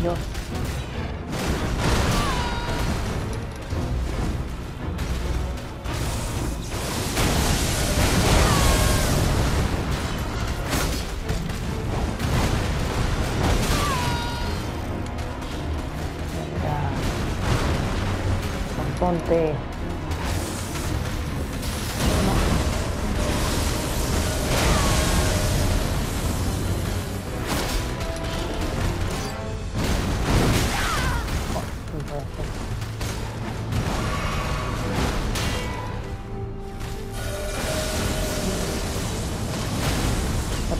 Dios. Ponte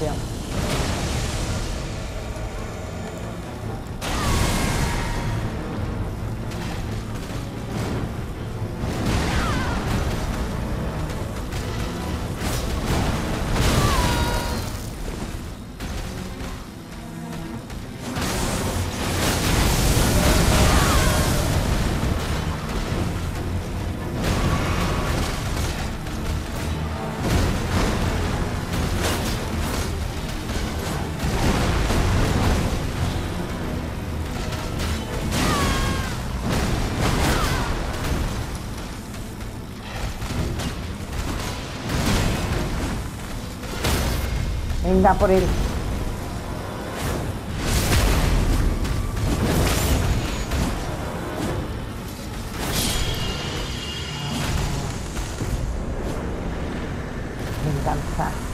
这样。Venga por él. Venganza.